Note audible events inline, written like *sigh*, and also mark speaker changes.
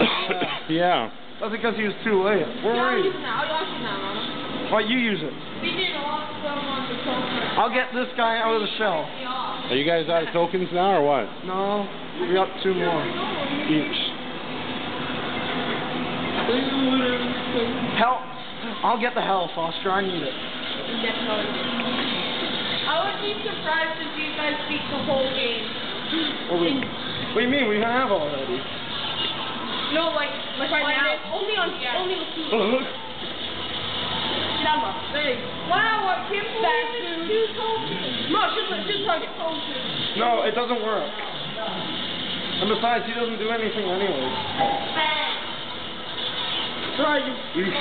Speaker 1: *coughs* yeah.
Speaker 2: That's because he was too late. Where
Speaker 3: Yeah,
Speaker 2: were you?
Speaker 3: use it now. I'll use it now, Mama.
Speaker 2: Why you use it?
Speaker 3: We did a lot of stuff on the phone.
Speaker 2: I'll get this guy out of the shell.
Speaker 1: Are you guys out of tokens now or what?
Speaker 2: No, we got two more each. Help! I'll get the health, Foster. I need it.
Speaker 3: I would be surprised if you guys beat the whole game.
Speaker 2: What what do you mean? We have already.
Speaker 3: No, like like right now. Only on only with two. Number. Hey. Wow, I can't believe it's two tokens. No, shoot, shoot target.
Speaker 2: no, it doesn't work. And besides, he doesn't do anything anyway.
Speaker 3: Try you.
Speaker 2: You-